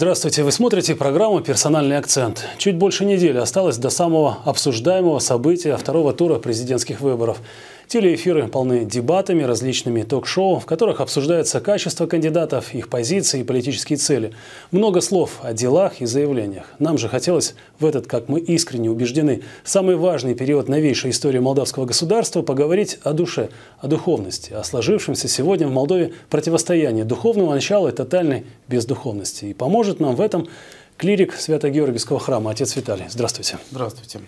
Здравствуйте. Вы смотрите программу «Персональный акцент». Чуть больше недели осталось до самого обсуждаемого события второго тура президентских выборов. Телеэфиры полны дебатами, различными ток-шоу, в которых обсуждается качество кандидатов, их позиции и политические цели. Много слов о делах и заявлениях. Нам же хотелось в этот, как мы искренне убеждены, самый важный период новейшей истории молдавского государства поговорить о душе, о духовности, о сложившемся сегодня в Молдове противостоянии духовного начала и тотальной бездуховности. И поможет нам в этом клирик Свято-Георгиевского храма, отец Виталий. Здравствуйте. Здравствуйте.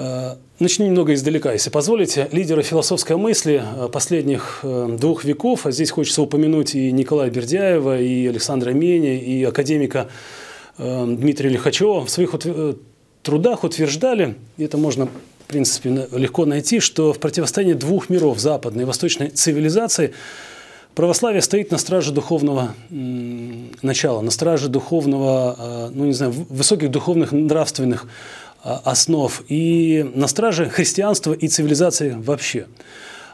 Э, начну немного издалека, если позволите. Лидеры философской мысли э, последних э, двух веков, а здесь хочется упомянуть и Николая Бердяева, и Александра Мени, и академика Дмитрия Лихачева, в своих трудах утверждали, и это можно в принципе легко найти, что в противостоянии двух миров, западной и восточной цивилизации, православие стоит на страже духовного начала, на страже духовного, ну не знаю, высоких духовных нравственных основ и на страже христианства и цивилизации вообще.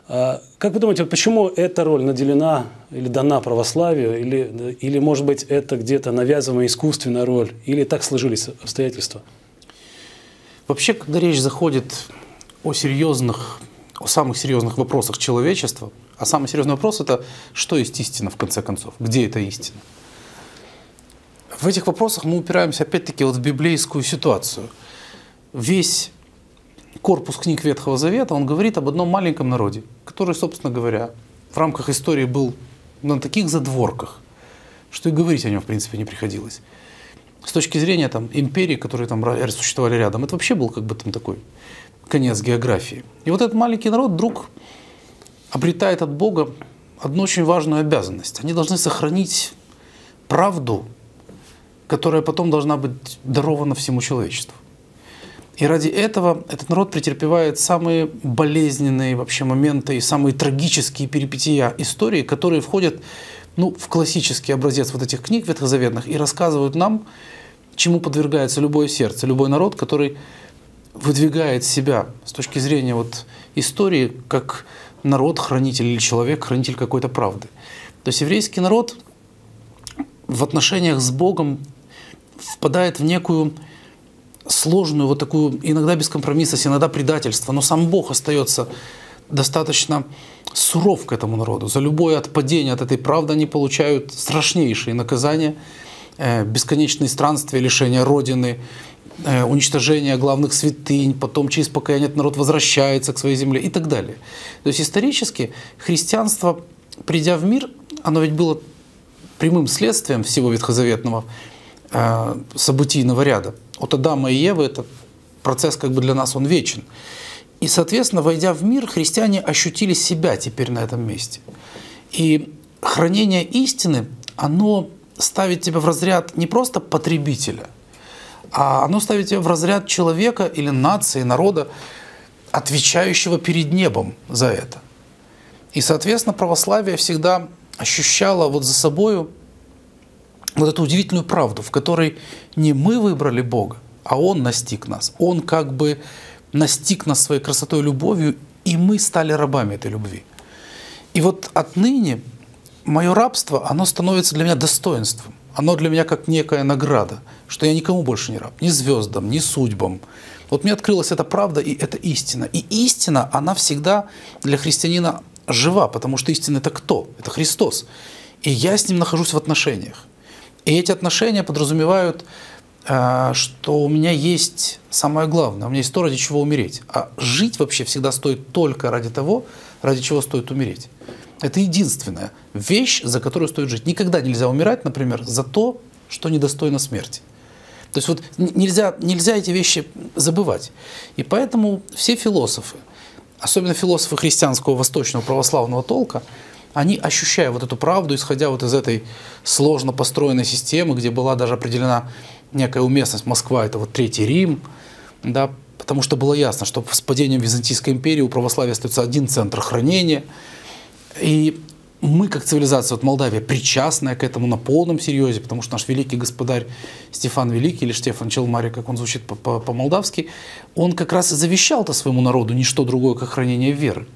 А, как вы думаете, почему эта роль наделена или дана православию, или, или может быть, это где-то навязываемая искусственная роль, или так сложились обстоятельства? Вообще, когда речь заходит о серьезных, о самых серьезных вопросах человечества, а самый серьезный вопрос это, что есть истина в конце концов, где эта истина? В этих вопросах мы упираемся опять-таки вот в библейскую ситуацию – весь корпус книг Ветхого Завета, он говорит об одном маленьком народе, который, собственно говоря, в рамках истории был на таких задворках, что и говорить о нем, в принципе, не приходилось. С точки зрения там, империи, которые там существовали рядом, это вообще был как бы там такой конец географии. И вот этот маленький народ вдруг обретает от Бога одну очень важную обязанность. Они должны сохранить правду, которая потом должна быть дарована всему человечеству. И ради этого этот народ претерпевает самые болезненные вообще моменты и самые трагические перипетия истории, которые входят ну, в классический образец вот этих книг ветхозаветных и рассказывают нам, чему подвергается любое сердце, любой народ, который выдвигает себя с точки зрения вот истории как народ, хранитель или человек, хранитель какой-то правды. То есть еврейский народ в отношениях с Богом впадает в некую сложную, вот такую, иногда бескомпромиссность, иногда предательство, но сам Бог остается достаточно суров к этому народу. За любое отпадение от этой правды они получают страшнейшие наказания, э, бесконечные странствия, лишение Родины, э, уничтожение главных святынь, потом через покаяние этот народ возвращается к своей земле и так далее. То есть исторически христианство, придя в мир, оно ведь было прямым следствием всего ветхозаветного событийного ряда от Адама и Евы, это процесс как бы для нас он вечен. И, соответственно, войдя в мир, христиане ощутили себя теперь на этом месте. И хранение истины, оно ставит тебя в разряд не просто потребителя, а оно ставит тебя в разряд человека или нации, народа, отвечающего перед небом за это. И, соответственно, православие всегда ощущало вот за собою вот эту удивительную правду, в которой не мы выбрали Бога, а Он настиг нас. Он как бы настиг нас своей красотой и любовью, и мы стали рабами этой любви. И вот отныне мое рабство, оно становится для меня достоинством. Оно для меня как некая награда, что я никому больше не раб, ни звездам, ни судьбам. Вот мне открылась эта правда и эта истина. И истина, она всегда для христианина жива, потому что истина это кто? Это Христос. И я с ним нахожусь в отношениях. И эти отношения подразумевают, э, что у меня есть самое главное, у меня есть то, ради чего умереть. А жить вообще всегда стоит только ради того, ради чего стоит умереть. Это единственная вещь, за которую стоит жить. Никогда нельзя умирать, например, за то, что недостойно смерти. То есть вот нельзя, нельзя эти вещи забывать. И поэтому все философы, особенно философы христианского восточного православного толка, они, ощущая вот эту правду, исходя вот из этой сложно построенной системы, где была даже определена некая уместность Москва, это вот Третий Рим, да, потому что было ясно, что с падением Византийской империи у православия остается один центр хранения, и мы, как цивилизация, вот Молдавия, причастная к этому на полном серьезе, потому что наш великий господарь Стефан Великий, или Штефан Челмари, как он звучит по-молдавски, он как раз и завещал-то своему народу ничто другое, как хранение веры.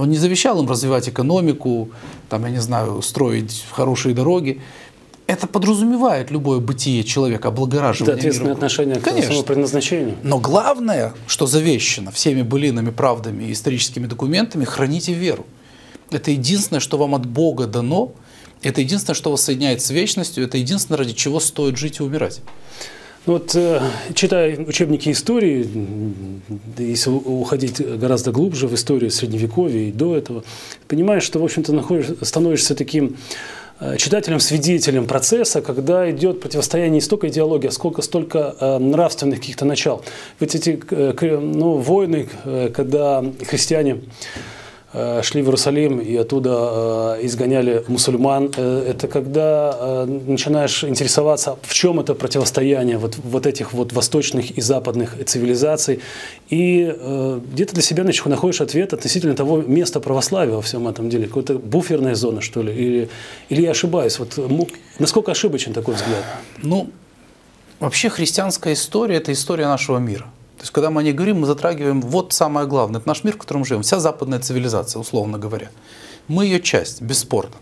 Он не завещал им развивать экономику, там, я не знаю, строить хорошие дороги. это подразумевает любое бытие человека, облагораживание. Это ответственное мира. отношение к Конечно. своему предназначению. Но главное, что завещено всеми былинами, правдами и историческими документами, храните веру. Это единственное, что вам от Бога дано, это единственное, что вас соединяет с вечностью, это единственное, ради чего стоит жить и умирать. Вот, э, читая учебники истории, если уходить гораздо глубже в историю Средневековья и до этого, понимаешь, что, в общем-то, становишься таким э, читателем, свидетелем процесса, когда идет противостояние не столько идеологии, а сколько столько э, нравственных каких-то начал. Ведь эти ну, войны, когда христиане шли в Иерусалим и оттуда э, изгоняли мусульман. Э, Это когда э, начинаешь интересоваться, в чем это противостояние вот, вот этих вот восточных и западных цивилизаций. И э, где-то для себя нач- находишь ответ относительно того места православия во всем этом деле. Какая-то буферная зона, что ли? Или, или я ошибаюсь? Вот, насколько ошибочен такой взгляд? Ну, вообще христианская история – это история нашего мира. То есть, когда мы о ней говорим, мы затрагиваем вот самое главное. Это наш мир, в котором живем. Вся западная цивилизация, условно говоря. Мы ее часть, бесспорно.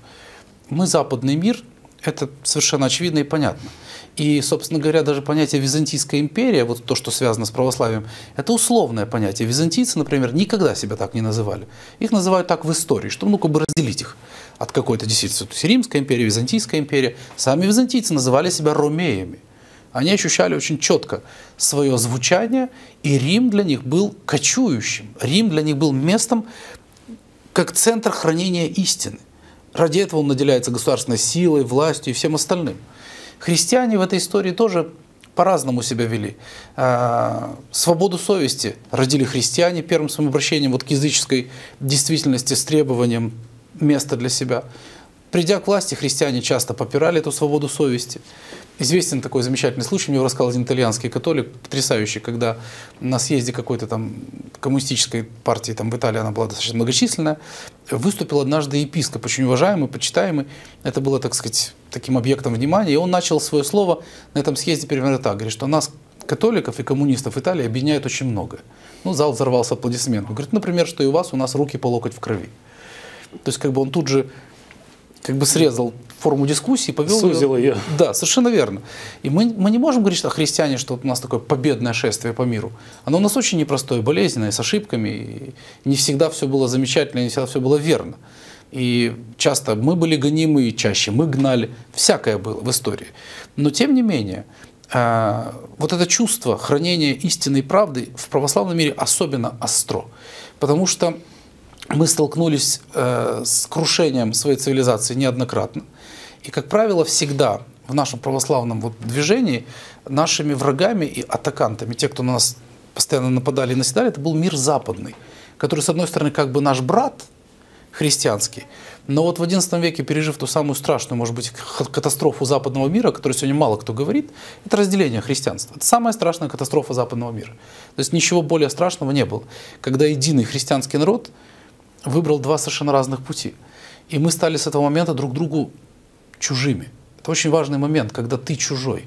Мы западный мир, это совершенно очевидно и понятно. И, собственно говоря, даже понятие Византийская империя, вот то, что связано с православием, это условное понятие. Византийцы, например, никогда себя так не называли. Их называют так в истории, чтобы ну, как бы разделить их от какой-то действительности. То есть Римская империя, Византийская империя. Сами византийцы называли себя ромеями. Они ощущали очень четко свое звучание, и Рим для них был кочующим. Рим для них был местом, как центр хранения истины. Ради этого он наделяется государственной силой, властью и всем остальным. Христиане в этой истории тоже по-разному себя вели. А, Свободу совести родили христиане первым своим обращением вот к языческой действительности с требованием места для себя. Придя к власти, христиане часто попирали эту свободу совести. Известен такой замечательный случай, мне рассказал один итальянский католик, потрясающий, когда на съезде какой-то там коммунистической партии, там в Италии она была достаточно многочисленная, выступил однажды епископ, очень уважаемый, почитаемый. Это было, так сказать, таким объектом внимания. И он начал свое слово на этом съезде примерно так. Говорит, что нас, католиков и коммунистов Италии, объединяет очень многое. Ну, зал взорвался аплодисментом. Говорит, например, что и у вас, у нас руки по локоть в крови. То есть, как бы он тут же как бы срезал форму дискуссии, повел Сузил ее. Да, совершенно верно. И мы, мы не можем говорить о христиане, что у нас такое победное шествие по миру. Оно у нас очень непростое, болезненное, с ошибками. И не всегда все было замечательно, не всегда все было верно. И часто мы были гонимы, и чаще мы гнали. Всякое было в истории. Но тем не менее, э, вот это чувство хранения истинной правды в православном мире особенно остро. Потому что мы столкнулись э, с крушением своей цивилизации неоднократно. И, как правило, всегда в нашем православном вот движении нашими врагами и атакантами, те, кто на нас постоянно нападали и наседали, это был мир западный, который, с одной стороны, как бы наш брат христианский, но вот в XI веке, пережив ту самую страшную, может быть, катастрофу западного мира, о которой сегодня мало кто говорит, это разделение христианства. Это самая страшная катастрофа западного мира. То есть ничего более страшного не было. Когда единый христианский народ выбрал два совершенно разных пути. И мы стали с этого момента друг другу чужими. Это очень важный момент, когда ты чужой.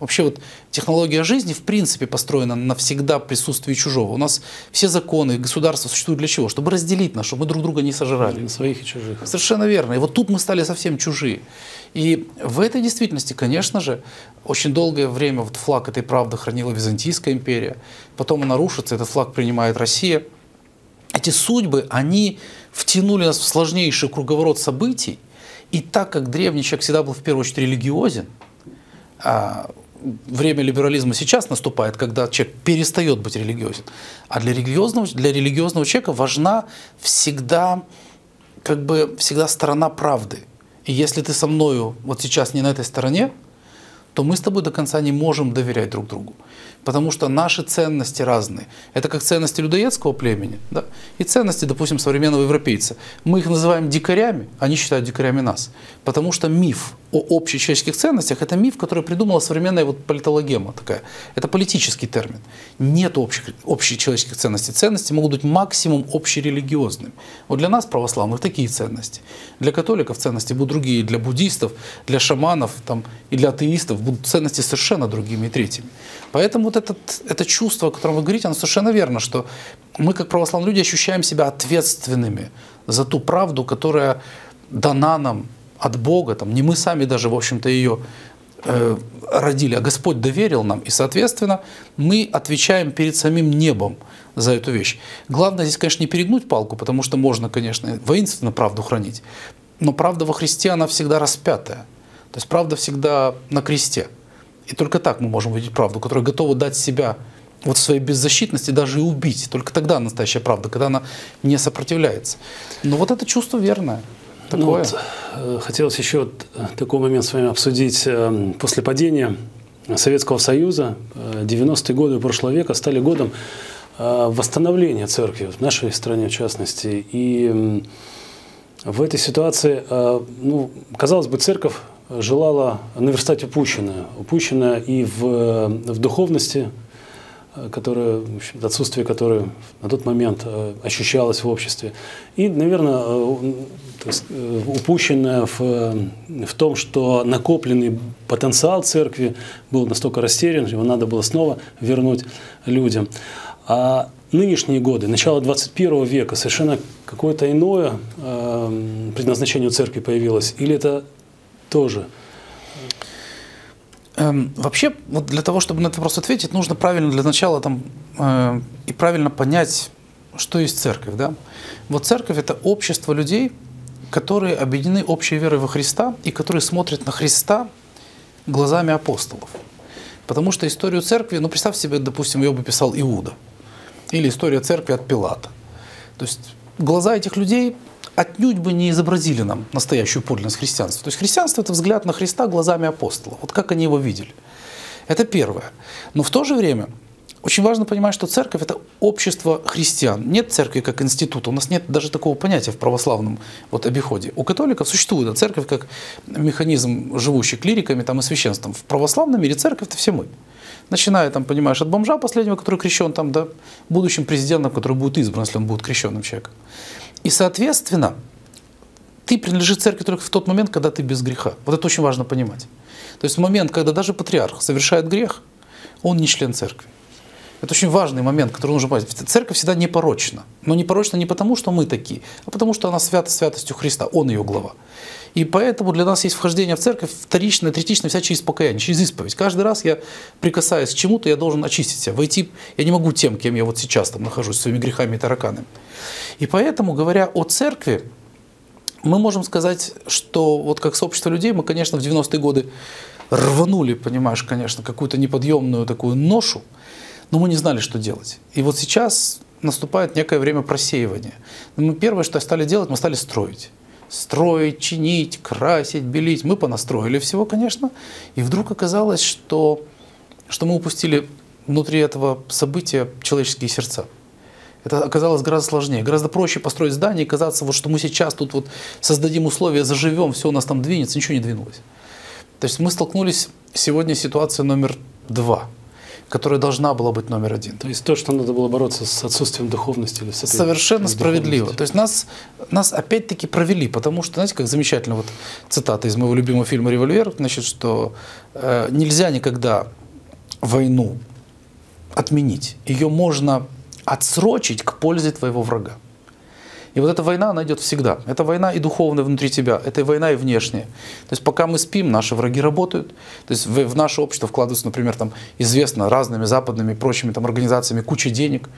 Вообще вот технология жизни в принципе построена на всегда присутствии чужого. У нас все законы, государства существуют для чего? Чтобы разделить нас, чтобы мы друг друга не сожрали. На своих и чужих. Совершенно верно. И вот тут мы стали совсем чужие. И в этой действительности, конечно же, очень долгое время вот флаг этой правды хранила Византийская империя. Потом она рушится, этот флаг принимает Россия. Эти судьбы, они втянули нас в сложнейший круговорот событий. И так как древний человек всегда был в первую очередь религиозен, а время либерализма сейчас наступает, когда человек перестает быть религиозен. А для религиозного, для религиозного человека важна всегда, как бы, всегда сторона правды. И если ты со мною вот сейчас не на этой стороне, то мы с тобой до конца не можем доверять друг другу. Потому что наши ценности разные. Это как ценности людоедского племени да? и ценности, допустим, современного европейца. Мы их называем дикарями, они считают дикарями нас. Потому что миф о общечеловеческих ценностях – это миф, который придумала современная вот политологема такая. Это политический термин. Нет общих, общечеловеческих ценностей. Ценности могут быть максимум общерелигиозными. Вот для нас, православных, такие ценности. Для католиков ценности будут другие. Для буддистов, для шаманов там, и для атеистов будут ценности совершенно другими и третьими. Поэтому вот этот, это чувство, о котором вы говорите, оно совершенно верно, что мы, как православные люди, ощущаем себя ответственными за ту правду, которая дана нам от Бога, там, не мы сами даже, в общем-то, ее э, родили, а Господь доверил нам, и, соответственно, мы отвечаем перед самим небом за эту вещь. Главное здесь, конечно, не перегнуть палку, потому что можно, конечно, воинственно правду хранить, но правда во Христе, она всегда распятая. То есть правда всегда на кресте. И только так мы можем увидеть правду, которая готова дать себя вот в своей беззащитности даже и убить. Только тогда настоящая правда, когда она не сопротивляется. Но вот это чувство верное. Такое. Ну вот, э, хотелось еще такой момент с вами обсудить. Э, после падения Советского Союза 90-е э, годы прошлого века стали годом восстановления церкви в нашей стране в частности. И в этой ситуации, ну, казалось бы, церковь желала наверстать упущенное. Упущенное и в, в духовности, которое, в общем, отсутствие которое на тот момент э, ощущалось в обществе. И, наверное, э, э, упущенное в, в том, что накопленный потенциал церкви был настолько растерян, его надо было снова вернуть людям. А нынешние годы, начало 21 века, совершенно какое-то иное предназначение у церкви появилось? Или это тоже Эм, вообще, вот для того, чтобы на этот вопрос ответить, нужно правильно для начала там, э, и правильно понять, что есть церковь. Да? Вот церковь – это общество людей, которые объединены общей верой во Христа и которые смотрят на Христа глазами апостолов. Потому что историю церкви, ну представь себе, допустим, ее бы писал Иуда. Или история церкви от Пилата. То есть глаза этих людей отнюдь бы не изобразили нам настоящую подлинность христианства. То есть христианство – это взгляд на Христа глазами апостола. Вот как они его видели. Это первое. Но в то же время очень важно понимать, что церковь – это общество христиан. Нет церкви как института. У нас нет даже такого понятия в православном вот, обиходе. У католиков существует а церковь как механизм, живущий клириками там, и священством. В православном мире церковь – это все мы. Начиная, там, понимаешь, от бомжа последнего, который крещен, там, да, будущим президентом, который будет избран, если он будет крещенным человеком. И, соответственно, ты принадлежишь церкви только в тот момент, когда ты без греха. Вот это очень важно понимать. То есть в момент, когда даже патриарх совершает грех, он не член церкви. Это очень важный момент, который нужно понять. Церковь всегда непорочна. Но непорочна не потому, что мы такие, а потому, что она свята святостью Христа. Он ее глава. И поэтому для нас есть вхождение в церковь вторичное, третичное, вся через покаяние, через исповедь. Каждый раз я прикасаюсь к чему-то, я должен очистить себя, войти. Я не могу тем, кем я вот сейчас там нахожусь, своими грехами и тараканами. И поэтому, говоря о церкви, мы можем сказать, что вот как сообщество людей, мы, конечно, в 90-е годы рванули, понимаешь, конечно, какую-то неподъемную такую ношу, но мы не знали, что делать. И вот сейчас наступает некое время просеивания. мы первое, что стали делать, мы стали строить строить, чинить, красить, белить. Мы понастроили всего, конечно. И вдруг оказалось, что, что мы упустили внутри этого события человеческие сердца. Это оказалось гораздо сложнее. Гораздо проще построить здание и казаться, вот, что мы сейчас тут вот создадим условия, заживем, все у нас там двинется, ничего не двинулось. То есть мы столкнулись сегодня с ситуацией номер два – которая должна была быть номер один. То есть то, что надо было бороться с отсутствием духовности или с этой Совершенно справедливо. То есть нас, нас опять-таки провели, потому что, знаете, как замечательно, вот цитата из моего любимого фильма «Револьвер», значит, что э, нельзя никогда войну отменить. Ее можно отсрочить к пользе твоего врага. И вот эта война, она идет всегда. Это война и духовная внутри тебя, это война и внешняя. То есть пока мы спим, наши враги работают. То есть в, в наше общество вкладываются, например, там, известно разными западными и прочими там, организациями куча денег.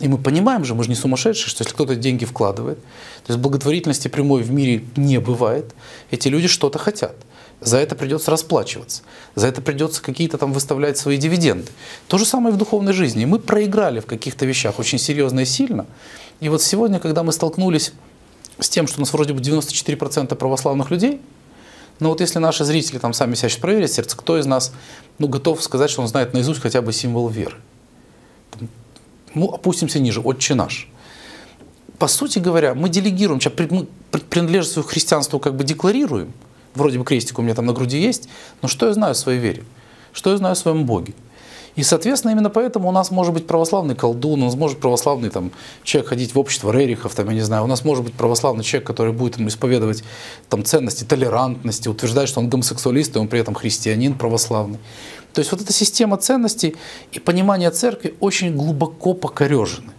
И мы понимаем же, мы же не сумасшедшие, что если кто-то деньги вкладывает, то есть благотворительности прямой в мире не бывает, эти люди что-то хотят. За это придется расплачиваться. За это придется какие-то там выставлять свои дивиденды. То же самое в духовной жизни. Мы проиграли в каких-то вещах очень серьезно и сильно. И вот сегодня, когда мы столкнулись с тем, что у нас вроде бы 94% православных людей, но вот если наши зрители там сами себя сейчас проверят сердце, кто из нас ну, готов сказать, что он знает наизусть хотя бы символ веры? Ну, опустимся ниже, отче наш. По сути говоря, мы делегируем, мы принадлежность свою христианству как бы декларируем, вроде бы крестик у меня там на груди есть, но что я знаю о своей вере? Что я знаю о своем Боге? И, соответственно, именно поэтому у нас может быть православный колдун, у нас может православный там, человек ходить в общество рерихов, там, я не знаю, у нас может быть православный человек, который будет там, исповедовать там, ценности толерантности, утверждать, что он гомосексуалист, и он при этом христианин православный. То есть вот эта система ценностей и понимание церкви очень глубоко покорежены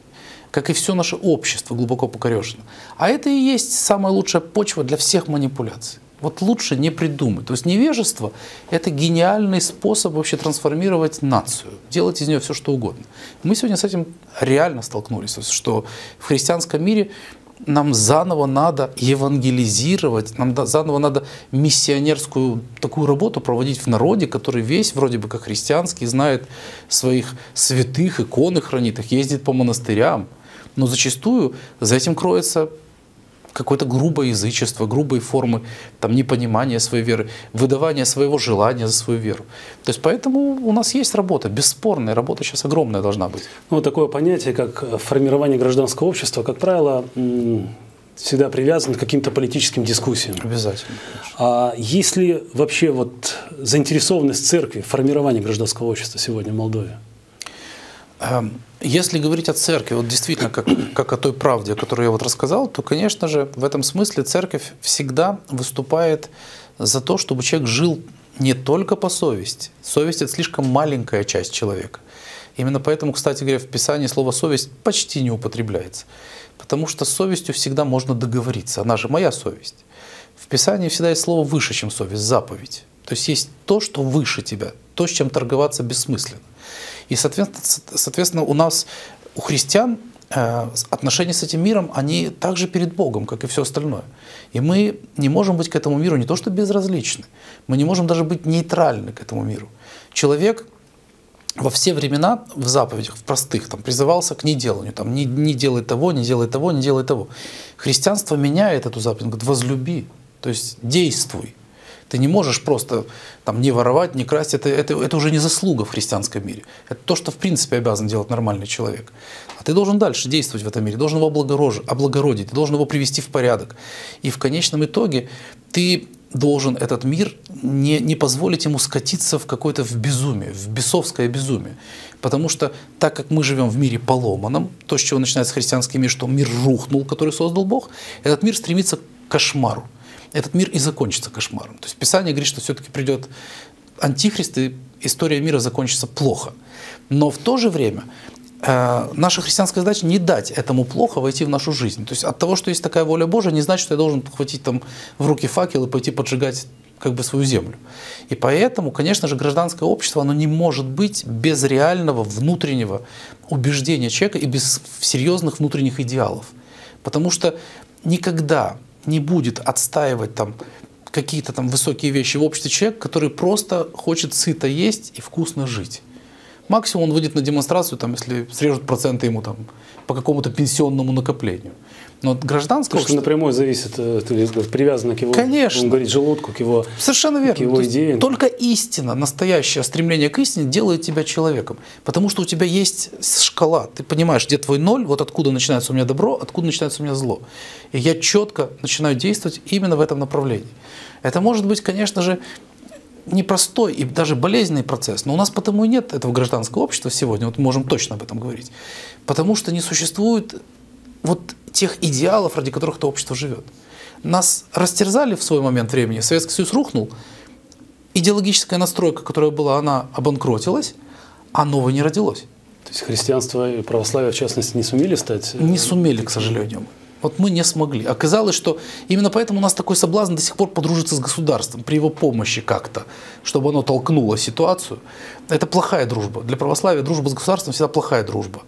как и все наше общество глубоко покорежено. А это и есть самая лучшая почва для всех манипуляций. Вот лучше не придумать. То есть невежество – это гениальный способ вообще трансформировать нацию, делать из нее все, что угодно. Мы сегодня с этим реально столкнулись, что в христианском мире нам заново надо евангелизировать, нам заново надо миссионерскую такую работу проводить в народе, который весь вроде бы как христианский, знает своих святых, иконы хранит их, ездит по монастырям. Но зачастую за этим кроется какое-то грубое язычество, грубые формы там, непонимания своей веры, выдавания своего желания за свою веру. То есть поэтому у нас есть работа, бесспорная работа сейчас огромная должна быть. Ну, вот такое понятие, как формирование гражданского общества, как правило, всегда привязан к каким-то политическим дискуссиям. Обязательно. А есть ли вообще вот заинтересованность церкви в формировании гражданского общества сегодня в Молдове? Эм, если говорить о церкви, вот действительно, как, как о той правде, о которой я вот рассказал, то, конечно же, в этом смысле церковь всегда выступает за то, чтобы человек жил не только по совести. Совесть – это слишком маленькая часть человека. Именно поэтому, кстати говоря, в Писании слово «совесть» почти не употребляется. Потому что с совестью всегда можно договориться. Она же моя совесть. В Писании всегда есть слово «выше, чем совесть» – заповедь. То есть есть то, что выше тебя, то, с чем торговаться бессмысленно. И, соответственно, соответственно у нас, у христиан, э, отношения с этим миром, они также перед Богом, как и все остальное. И мы не можем быть к этому миру не то что безразличны, мы не можем даже быть нейтральны к этому миру. Человек во все времена в заповедях, в простых, там, призывался к неделанию, там, не, не делай того, не делай того, не делай того. Христианство меняет эту заповедь, говорит, возлюби, то есть действуй. Ты не можешь просто там, не воровать, не красть. Это, это, это уже не заслуга в христианском мире. Это то, что в принципе обязан делать нормальный человек. А ты должен дальше действовать в этом мире, должен его облагородить, ты должен его привести в порядок. И в конечном итоге ты должен этот мир не, не позволить ему скатиться в какое-то в безумие, в бесовское безумие. Потому что так как мы живем в мире поломанном, то, с чего начинается христианский мир, что мир рухнул, который создал Бог, этот мир стремится к кошмару этот мир и закончится кошмаром. То есть Писание говорит, что все-таки придет антихрист, и история мира закончится плохо. Но в то же время э, наша христианская задача не дать этому плохо войти в нашу жизнь. То есть от того, что есть такая воля Божия, не значит, что я должен хватить там в руки факел и пойти поджигать как бы свою землю. И поэтому, конечно же, гражданское общество, оно не может быть без реального внутреннего убеждения человека и без серьезных внутренних идеалов. Потому что никогда не будет отстаивать там какие-то там высокие вещи в обществе человек, который просто хочет сыто есть и вкусно жить. Максимум он выйдет на демонстрацию, там, если срежут проценты ему там, по какому-то пенсионному накоплению. Но гражданское общество... напрямую зависит, э, ты привязано к его, Конечно. он говорит, желудку, к его, Совершенно верно. К его идее. Только истина, настоящее стремление к истине делает тебя человеком. Потому что у тебя есть шкала. Ты понимаешь, где твой ноль, вот откуда начинается у меня добро, откуда начинается у меня зло. И я четко начинаю действовать именно в этом направлении. Это может быть, конечно же, непростой и даже болезненный процесс. Но у нас потому и нет этого гражданского общества сегодня, вот мы можем точно об этом говорить. Потому что не существует вот тех идеалов, ради которых это общество живет. Нас растерзали в свой момент времени, Советский Союз рухнул, идеологическая настройка, которая была, она обанкротилась, а новое не родилось. То есть христианство и православие, в частности, не сумели стать? Не сумели, к сожалению. Вот мы не смогли. Оказалось, что именно поэтому у нас такой соблазн до сих пор подружиться с государством, при его помощи как-то, чтобы оно толкнуло ситуацию. Это плохая дружба. Для православия дружба с государством всегда плохая дружба.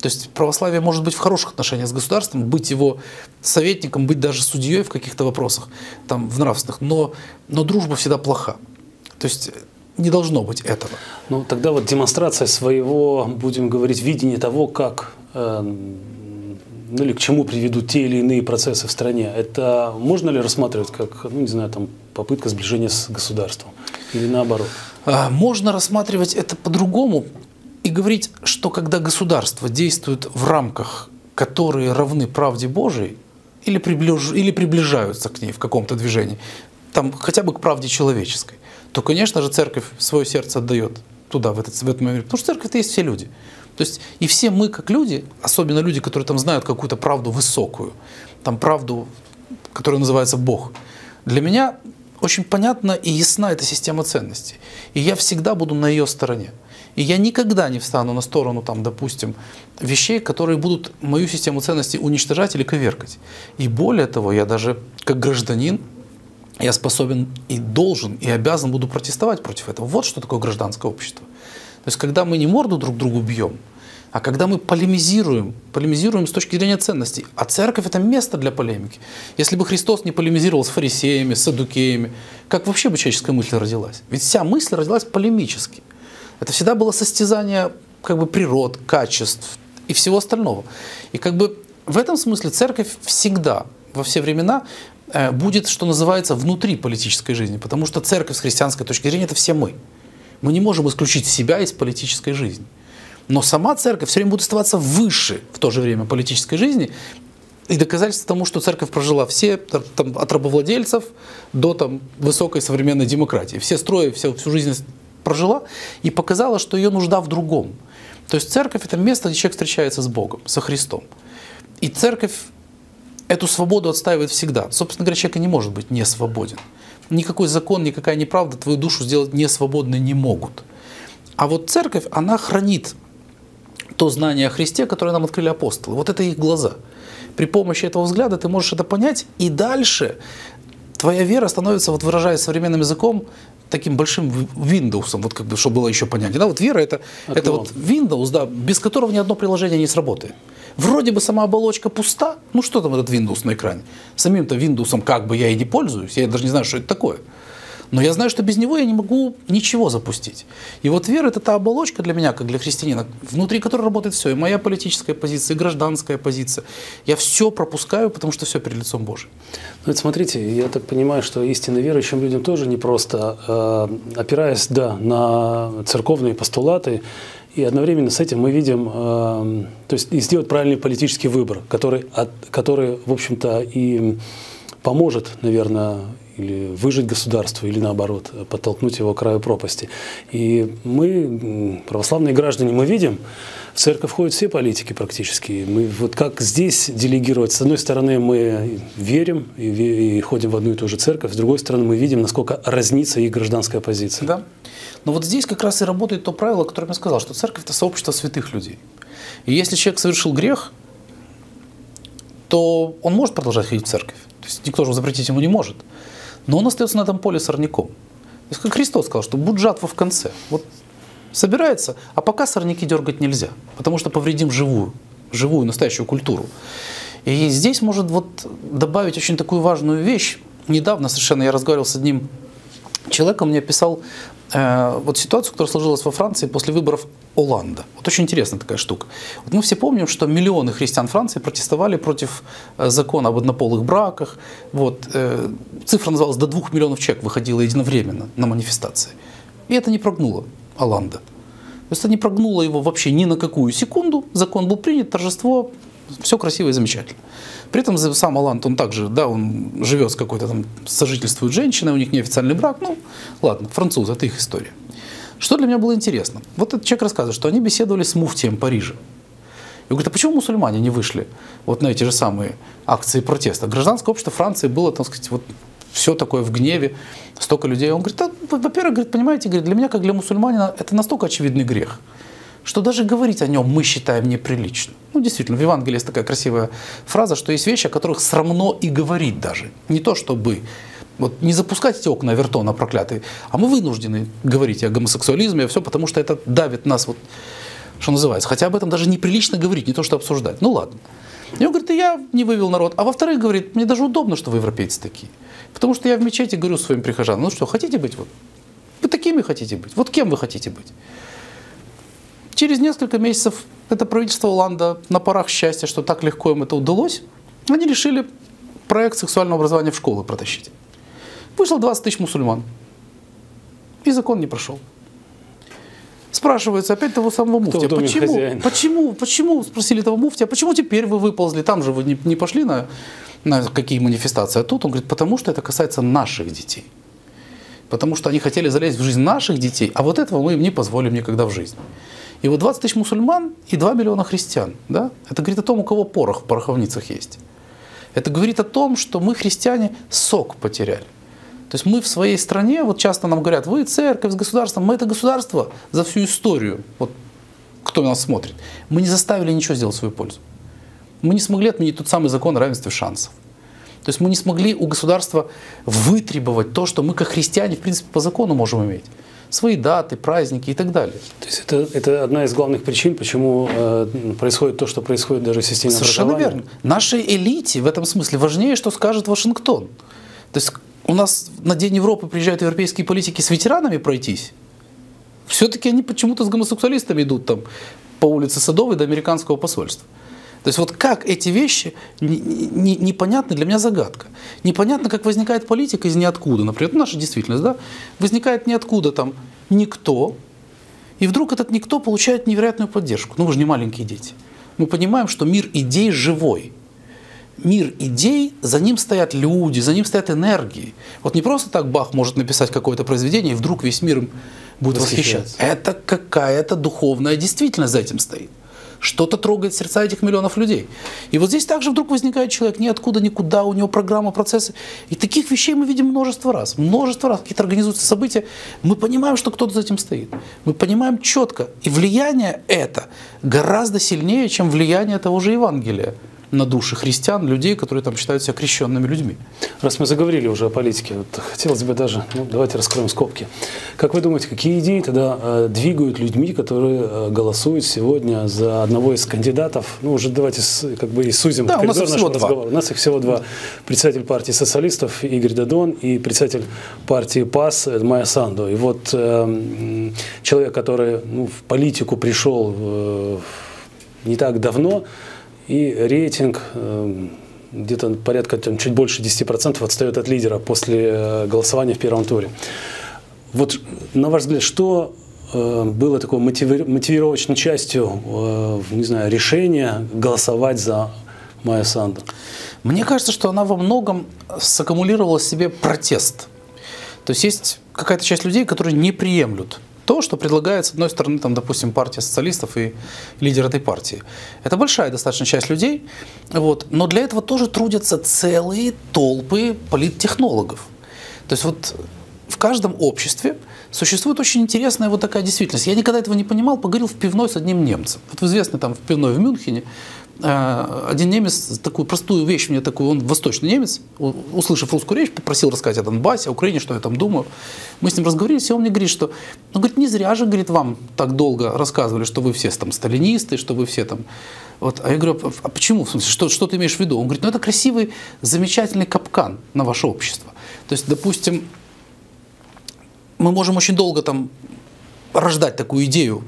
То есть православие может быть в хороших отношениях с государством, быть его советником, быть даже судьей в каких-то вопросах, там, в нравственных, но, но дружба всегда плоха. То есть не должно быть этого. Ну, тогда вот демонстрация своего, будем говорить, видения того, как э, ну, или к чему приведут те или иные процессы в стране, это можно ли рассматривать как, ну, не знаю, там, попытка сближения с государством или наоборот? А, можно рассматривать это по-другому и говорить, что когда государство действует в рамках, которые равны правде Божией, или, приближ... или приближаются к ней в каком-то движении, там, хотя бы к правде человеческой, то, конечно же, церковь свое сердце отдает туда, в этот, в этот момент. Потому что церковь это есть все люди. То есть и все мы, как люди, особенно люди, которые там знают какую-то правду высокую, там правду, которая называется Бог, для меня очень понятна и ясна эта система ценностей. И я всегда буду на ее стороне. И я никогда не встану на сторону, там, допустим, вещей, которые будут мою систему ценностей уничтожать или коверкать. И более того, я даже как гражданин я способен и должен, и обязан буду протестовать против этого. Вот что такое гражданское общество. То есть, когда мы не морду друг другу бьем, а когда мы полемизируем, полемизируем с точки зрения ценностей, а церковь это место для полемики. Если бы Христос не полемизировал с фарисеями, с садукеями, как вообще бы человеческая мысль родилась? Ведь вся мысль родилась полемически. Это всегда было состязание как бы природ, качеств и всего остального. И как бы в этом смысле церковь всегда, во все времена, э, будет, что называется, внутри политической жизни. Потому что церковь с христианской точки зрения – это все мы. Мы не можем исключить себя из политической жизни. Но сама церковь все время будет оставаться выше в то же время политической жизни. И доказательство тому, что церковь прожила все, там, от рабовладельцев до там, высокой современной демократии. Все строи, все, всю жизнь прожила и показала, что ее нужда в другом. То есть церковь это место, где человек встречается с Богом, со Христом. И церковь эту свободу отстаивает всегда. Собственно говоря, человек не может быть не свободен. Никакой закон, никакая неправда твою душу сделать не свободной не могут. А вот церковь, она хранит то знание о Христе, которое нам открыли апостолы. Вот это их глаза. При помощи этого взгляда ты можешь это понять, и дальше твоя вера становится, вот выражаясь современным языком, таким большим Windows, вот как бы, чтобы было еще понятнее. Да, вот вера это, это вот Windows, да, без которого ни одно приложение не сработает. Вроде бы сама оболочка пуста, ну что там этот Windows на экране? Самим-то Windows как бы я и не пользуюсь, я даже не знаю, что это такое. Но я знаю, что без него я не могу ничего запустить. И вот вера – это та оболочка для меня, как для христианина, внутри которой работает все. И моя политическая позиция, и гражданская позиция. Я все пропускаю, потому что все перед лицом Божьим. Ну, это смотрите, я так понимаю, что истинно верующим людям тоже не просто, э, опираясь, да, на церковные постулаты, и одновременно с этим мы видим, э, то есть и сделать правильный политический выбор, который, от, который в общем-то, и поможет, наверное, или выжить государство, или наоборот, подтолкнуть его к краю пропасти. И мы, православные граждане, мы видим, в церковь входят все политики практически. Мы вот как здесь делегировать? С одной стороны, мы верим и, и ходим в одну и ту же церковь, с другой стороны, мы видим, насколько разнится их гражданская позиция. Да. Но вот здесь как раз и работает то правило, которое я сказал, что церковь – это сообщество святых людей. И если человек совершил грех, то он может продолжать ходить в церковь. То есть никто же запретить ему не может но он остается на этом поле сорняком. То есть, как Христос сказал, что будет жатва в конце. Вот собирается, а пока сорняки дергать нельзя, потому что повредим живую, живую, настоящую культуру. И здесь может вот добавить очень такую важную вещь. Недавно совершенно я разговаривал с одним человеком, мне писал Э, вот ситуацию, которая сложилась во Франции после выборов Оланда. Вот очень интересная такая штука. Вот мы все помним, что миллионы христиан Франции протестовали против э, закона об однополых браках. Вот, э, цифра называлась до двух миллионов человек выходило единовременно на манифестации. И это не прогнуло Оланда. То есть это не прогнуло его вообще ни на какую секунду. Закон был принят, торжество, все красиво и замечательно. При этом сам Алант, он также, да, он живет с какой-то там, сожительствует женщиной, у них неофициальный брак, ну, ладно, французы, это их история. Что для меня было интересно? Вот этот человек рассказывает, что они беседовали с муфтием Парижа. И говорит, а почему мусульмане не вышли вот на эти же самые акции протеста? Гражданское общество Франции было, так сказать, вот все такое в гневе, столько людей. Он говорит, во-первых, говорит, понимаете, говорит, для меня, как для мусульманина, это настолько очевидный грех – что даже говорить о нем мы считаем неприлично. Ну, действительно, в Евангелии есть такая красивая фраза, что есть вещи, о которых срамно и говорить даже. Не то, чтобы вот не запускать эти окна Вертона проклятые, а мы вынуждены говорить о гомосексуализме, о все, потому что это давит нас, вот, что называется. Хотя об этом даже неприлично говорить, не то, что обсуждать. Ну ладно. И он говорит, я не вывел народ. А во-вторых, говорит, мне даже удобно, что вы европейцы такие. Потому что я в мечети говорю своим прихожанам, ну что, хотите быть вот? Вы такими хотите быть? Вот кем вы хотите быть? Через несколько месяцев это правительство Оланда на парах счастья, что так легко им это удалось, они решили проект сексуального образования в школы протащить. Вышло 20 тысяч мусульман. И закон не прошел. Спрашивается опять того самого муфтия. Почему, почему, почему, спросили того муфтия, почему теперь вы выползли? Там же вы не, не пошли на, на какие манифестации. А тут он говорит, потому что это касается наших детей. Потому что они хотели залезть в жизнь наших детей, а вот этого мы им не позволим никогда в жизни. И вот 20 тысяч мусульман и 2 миллиона христиан. Да? Это говорит о том, у кого порох в пороховницах есть. Это говорит о том, что мы, христиане, сок потеряли. То есть мы в своей стране, вот часто нам говорят, вы церковь с государством, мы это государство за всю историю, вот кто нас смотрит, мы не заставили ничего сделать в свою пользу. Мы не смогли отменить тот самый закон о равенстве шансов. То есть мы не смогли у государства вытребовать то, что мы как христиане, в принципе, по закону можем иметь свои даты, праздники и так далее. То есть это, это одна из главных причин, почему э, происходит то, что происходит даже в системе Совершенно верно. Нашей элите в этом смысле важнее, что скажет Вашингтон. То есть у нас на День Европы приезжают европейские политики с ветеранами пройтись. Все-таки они почему-то с гомосексуалистами идут там по улице Садовой до американского посольства. То есть вот как эти вещи непонятны для меня загадка. Непонятно, как возникает политика из ниоткуда. Например, наша действительность, да, возникает ниоткуда там никто, и вдруг этот никто получает невероятную поддержку. Ну вы же не маленькие дети. Мы понимаем, что мир идей живой. Мир идей, за ним стоят люди, за ним стоят энергии. Вот не просто так Бах может написать какое-то произведение, и вдруг весь мир им будет восхищаться. Это какая-то духовная действительность за этим стоит что-то трогает сердца этих миллионов людей. И вот здесь также вдруг возникает человек ниоткуда, никуда, у него программа, процессы. И таких вещей мы видим множество раз. Множество раз. Какие-то организуются события. Мы понимаем, что кто-то за этим стоит. Мы понимаем четко. И влияние это гораздо сильнее, чем влияние того же Евангелия на души христиан, людей, которые там считают себя крещенными людьми. Раз мы заговорили уже о политике, вот хотелось бы даже, ну, давайте раскроем скобки. Как вы думаете, какие идеи тогда э, двигают людьми, которые э, голосуют сегодня за одного из кандидатов? Ну, уже давайте с, как бы и сузим да, у нас их всего два. У нас их всего два. Председатель партии социалистов Игорь Дадон и председатель партии ПАС Майя Санду. И вот э, человек, который ну, в политику пришел э, не так давно, и рейтинг эм, где-то порядка там, чуть больше 10% отстает от лидера после э, голосования в первом туре. Вот, на ваш взгляд, что э, было такой мотивировочной частью, э, не знаю, решения голосовать за Майя Санду? Мне кажется, что она во многом саккумулировала себе протест. То есть есть какая-то часть людей, которые не приемлют то, что предлагает, с одной стороны, там, допустим, партия социалистов и лидер этой партии. Это большая достаточно часть людей, вот, но для этого тоже трудятся целые толпы политтехнологов. То есть вот в каждом обществе существует очень интересная вот такая действительность. Я никогда этого не понимал, поговорил в пивной с одним немцем. Вот в известной там в пивной в Мюнхене один немец такую простую вещь мне такую, он восточный немец, услышав русскую речь, попросил рассказать о Донбассе, о Украине, что я там думаю. Мы с ним разговаривали, и он мне говорит, что, ну, говорит, не зря же, говорит, вам так долго рассказывали, что вы все там сталинисты, что вы все там вот, а я говорю, а, а почему? В смысле, что, что ты имеешь в виду? Он говорит, ну это красивый, замечательный капкан на ваше общество. То есть, допустим, мы можем очень долго там рождать такую идею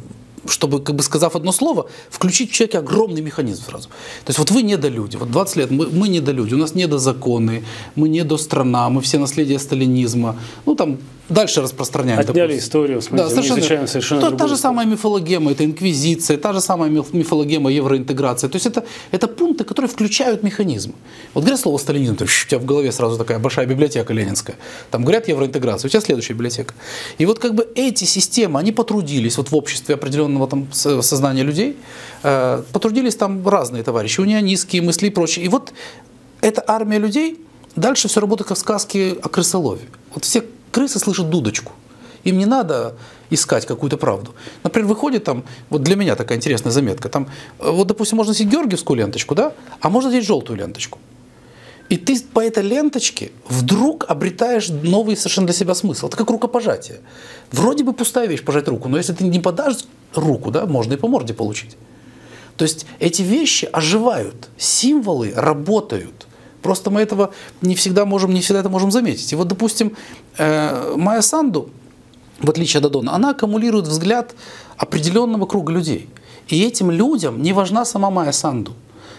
чтобы, как бы сказав одно слово, включить в человеке огромный механизм сразу. То есть вот вы недолюди, вот 20 лет, мы, мы недолюди, у нас недозаконы, мы недострана, мы все наследие сталинизма. Ну там дальше распространяем. Отняли допустим. историю, смотрите, да, совершенно, изучаем совершенно то, Та же самая мифологема, это инквизиция, та же самая мифологема евроинтеграция. То есть это, это пункты, которые включают механизмы. Вот говорят слово сталинизм, то есть у тебя в голове сразу такая большая библиотека ленинская. Там говорят евроинтеграция, у тебя следующая библиотека. И вот как бы эти системы, они потрудились вот в обществе определенного там сознания людей, э, потрудились там разные товарищи, унионистские мысли и прочее. И вот эта армия людей, дальше все работает как в сказке о крысолове. Вот все крысы слышат дудочку. Им не надо искать какую-то правду. Например, выходит там, вот для меня такая интересная заметка, там, э, вот, допустим, можно носить георгиевскую ленточку, да, а можно надеть желтую ленточку. И ты по этой ленточке вдруг обретаешь новый совершенно для себя смысл. Это как рукопожатие. Вроде бы пустая вещь пожать руку, но если ты не подашь руку, да, можно и по морде получить. То есть эти вещи оживают, символы работают. Просто мы этого не всегда можем, не всегда это можем заметить. И вот, допустим, э, Майя Санду, в отличие от Дадона, она аккумулирует взгляд определенного круга людей. И этим людям не важна сама Майя Санду.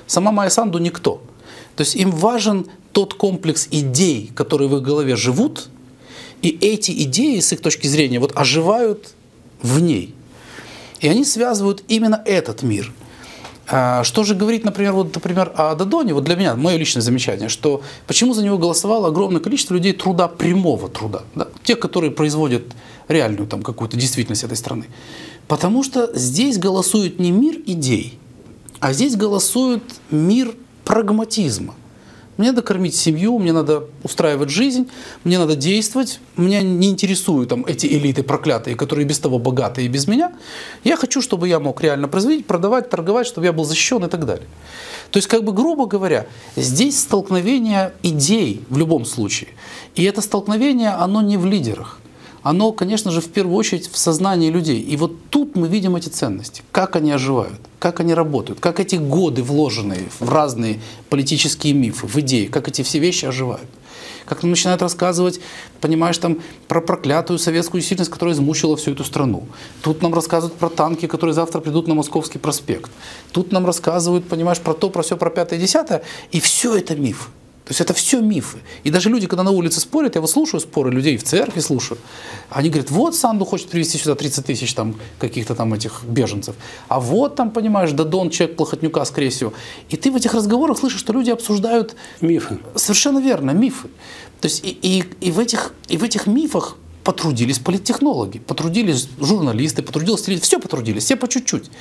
Сама Майя Санду никто. То есть им важен тот комплекс идей, которые в их голове живут, и эти идеи, с их точки зрения, вот оживают в ней. И они связывают именно этот мир – что же говорить, например, вот, например, о Дадоне, вот для меня, мое личное замечание, что почему за него голосовало огромное количество людей труда, прямого труда, да? тех, которые производят реальную там какую-то действительность этой страны. Потому что здесь голосует не мир идей, а здесь голосует мир прагматизма. Мне надо кормить семью, мне надо устраивать жизнь, мне надо действовать. Меня не интересуют там эти элиты проклятые, которые без того богатые и без меня. Я хочу, чтобы я мог реально производить, продавать, торговать, чтобы я был защищен и так далее. То есть, как бы грубо говоря, здесь столкновение идей в любом случае. И это столкновение, оно не в лидерах оно, конечно же, в первую очередь в сознании людей. И вот тут мы видим эти ценности, как они оживают, как они работают, как эти годы, вложенные в разные политические мифы, в идеи, как эти все вещи оживают. Как нам начинают рассказывать, понимаешь, там про проклятую советскую сильность, которая измучила всю эту страну. Тут нам рассказывают про танки, которые завтра придут на Московский проспект. Тут нам рассказывают, понимаешь, про то, про все, про пятое, десятое. И все это миф. То есть это все мифы. И даже люди, когда на улице спорят, я вот слушаю споры людей в церкви слушаю, они говорят, вот Санду хочет привезти сюда 30 тысяч там каких-то там этих беженцев, а вот там, понимаешь, Дадон, человек Плохотнюка, скорее всего. И ты в этих разговорах слышишь, что люди обсуждают... Мифы. Совершенно верно, мифы. То есть и, и, и, в, этих, и в этих мифах потрудились политтехнологи, потрудились журналисты, потрудились все потрудились, все по чуть-чуть.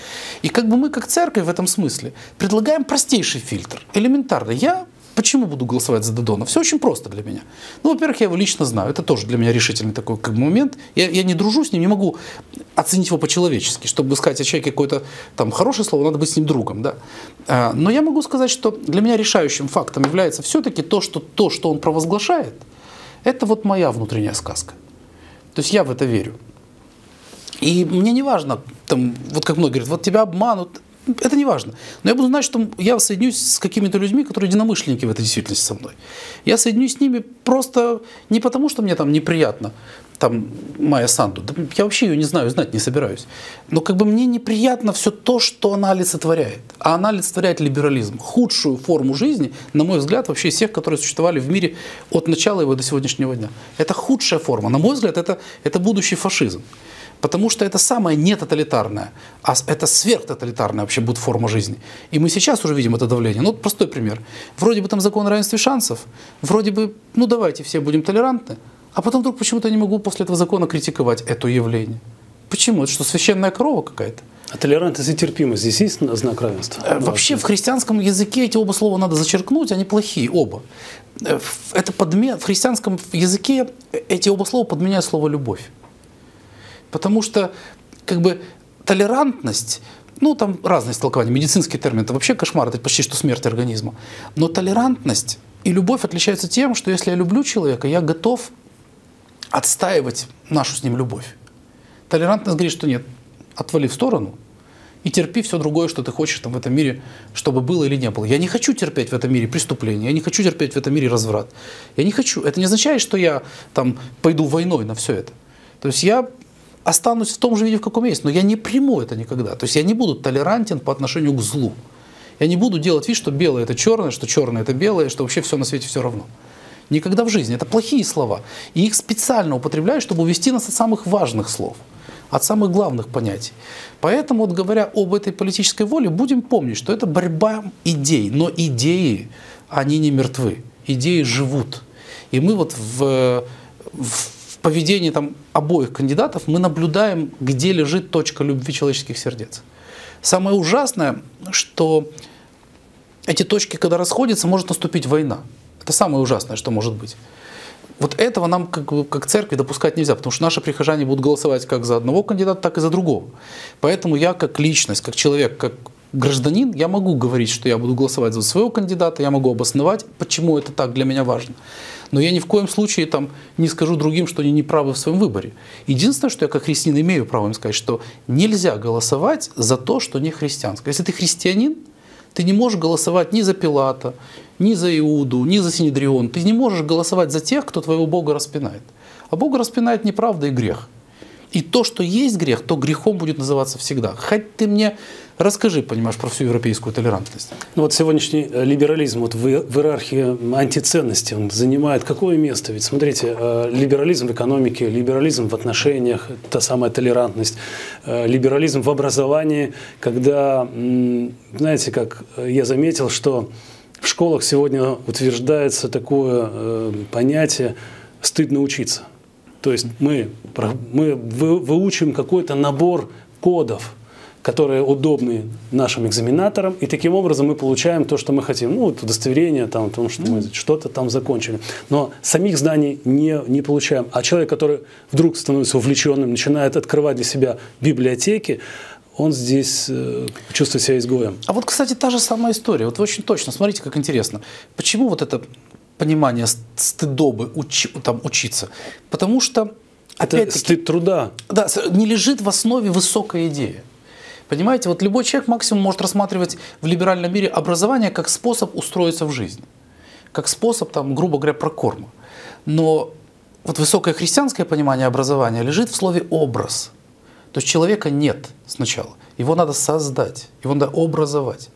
И как бы мы, как церковь в этом смысле, предлагаем простейший фильтр, элементарно. Я Почему буду голосовать за Додона? Все очень просто для меня. Ну, во-первых, я его лично знаю. Это тоже для меня решительный такой как момент. Я, я не дружу с ним, не могу оценить его по-человечески. Чтобы сказать о человеке какое-то там хорошее слово, надо быть с ним другом. Да? А, но я могу сказать, что для меня решающим фактом является все-таки то, что то, что он провозглашает, это вот моя внутренняя сказка. То есть я в это верю. И мне не важно, там, вот как многие говорят, вот тебя обманут, это не важно. Но я буду знать, что я соединюсь с какими-то людьми, которые единомышленники в этой действительности со мной. Я соединюсь с ними просто не потому, что мне там неприятно, там Майя Санду. Да я вообще ее не знаю, знать не собираюсь. Но как бы мне неприятно все то, что она олицетворяет. А она олицетворяет либерализм. Худшую форму жизни, на мой взгляд, вообще из всех, которые существовали в мире от начала его до сегодняшнего дня. Это худшая форма. На мой взгляд, это, это будущий фашизм. Потому что это самое не тоталитарное, а это сверхтоталитарная вообще будет форма жизни. И мы сейчас уже видим это давление. Ну, простой пример. Вроде бы там закон о равенстве шансов, вроде бы, ну давайте все будем толерантны, а потом вдруг почему-то я не могу после этого закона критиковать это явление. Почему? Это что, священная корова какая-то? А толерантность и терпимость здесь есть знак равенства? Э, вообще в христианском языке эти оба слова надо зачеркнуть, они плохие, оба. Э, это подмен... В христианском языке эти оба слова подменяют слово «любовь». Потому что как бы толерантность, ну там разные истолкования, медицинский термин, это вообще кошмар, это почти что смерть организма. Но толерантность и любовь отличаются тем, что если я люблю человека, я готов отстаивать нашу с ним любовь. Толерантность говорит, что нет, отвали в сторону и терпи все другое, что ты хочешь там в этом мире, чтобы было или не было. Я не хочу терпеть в этом мире преступления, я не хочу терпеть в этом мире разврат. Я не хочу. Это не означает, что я там пойду войной на все это. То есть я останусь в том же виде, в каком есть, но я не приму это никогда. То есть я не буду толерантен по отношению к злу. Я не буду делать вид, что белое это черное, что черное это белое, что вообще все на свете все равно. Никогда в жизни. Это плохие слова. И их специально употребляют, чтобы увести нас от самых важных слов, от самых главных понятий. Поэтому, вот говоря об этой политической воле, будем помнить, что это борьба идей. Но идеи, они не мертвы. Идеи живут. И мы вот в, в поведении там, обоих кандидатов мы наблюдаем, где лежит точка любви человеческих сердец. Самое ужасное, что эти точки, когда расходятся, может наступить война. Это самое ужасное, что может быть. Вот этого нам как, как церкви допускать нельзя, потому что наши прихожане будут голосовать как за одного кандидата, так и за другого. Поэтому я как личность, как человек, как гражданин, я могу говорить, что я буду голосовать за своего кандидата, я могу обосновать, почему это так для меня важно. Но я ни в коем случае там не скажу другим, что они не правы в своем выборе. Единственное, что я как христианин имею право им сказать, что нельзя голосовать за то, что не христианское. Если ты христианин, ты не можешь голосовать ни за Пилата, ни за Иуду, ни за Синедрион. Ты не можешь голосовать за тех, кто твоего Бога распинает. А Бога распинает неправда и грех. И то, что есть грех, то грехом будет называться всегда. Хоть ты мне расскажи, понимаешь, про всю европейскую толерантность. Ну вот сегодняшний э, либерализм вот в, иерархии антиценностей, он занимает какое место? Ведь смотрите, э, либерализм в экономике, либерализм в отношениях, та самая толерантность, э, либерализм в образовании, когда, знаете, как я заметил, что в школах сегодня утверждается такое понятие «стыдно учиться». То есть мы, мы выучим какой-то набор кодов, которые удобны нашим экзаменаторам, и таким образом мы получаем то, что мы хотим. Ну, вот удостоверение там, о том, что мы что-то там закончили. Но самих знаний не, не получаем. А человек, который вдруг становится увлеченным, начинает открывать для себя библиотеки, он здесь э, чувствует себя изгоем. А вот, кстати, та же самая история. Вот очень точно. Смотрите, как интересно. Почему вот это понимание стыдобы учи, там, учиться? Потому что, опять-таки... стыд труда. Да, не лежит в основе высокая идея. Понимаете, вот любой человек максимум может рассматривать в либеральном мире образование как способ устроиться в жизни, как способ, там, грубо говоря, прокорма. Но вот высокое христианское понимание образования лежит в слове «образ». То есть человека нет сначала, его надо создать, его надо образовать.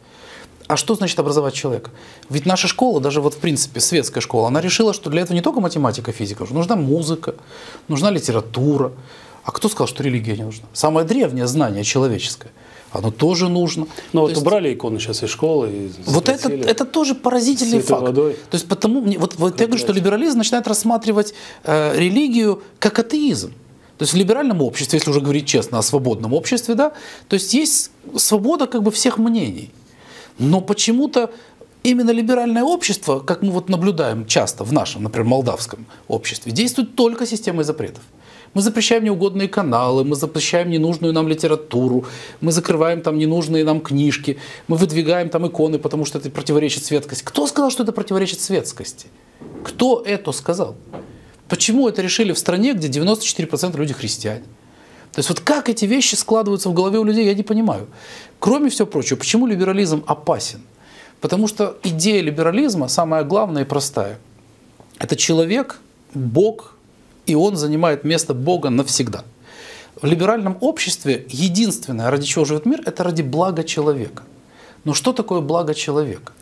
А что значит образовать человека? Ведь наша школа, даже вот в принципе светская школа, она решила, что для этого не только математика, физика, что нужна музыка, нужна литература. А кто сказал, что религия не нужна? Самое древнее знание человеческое – оно тоже нужно. Но вот есть, убрали иконы сейчас из школы. И вот это, это тоже поразительный факт. Водой. То есть потому, вот, вот я говорю, что либерализм начинает рассматривать э, религию как атеизм. То есть в либеральном обществе, если уже говорить честно о свободном обществе, да, то есть есть свобода как бы всех мнений. Но почему-то именно либеральное общество, как мы вот наблюдаем часто в нашем, например, молдавском обществе, действует только системой запретов. Мы запрещаем неугодные каналы, мы запрещаем ненужную нам литературу, мы закрываем там ненужные нам книжки, мы выдвигаем там иконы, потому что это противоречит светскости. Кто сказал, что это противоречит светскости? Кто это сказал? Почему это решили в стране, где 94% людей христиане? То есть вот как эти вещи складываются в голове у людей, я не понимаю. Кроме всего прочего, почему либерализм опасен? Потому что идея либерализма самая главная и простая. Это человек, Бог, и он занимает место Бога навсегда. В либеральном обществе единственное, ради чего живет мир, это ради блага человека. Но что такое благо человека?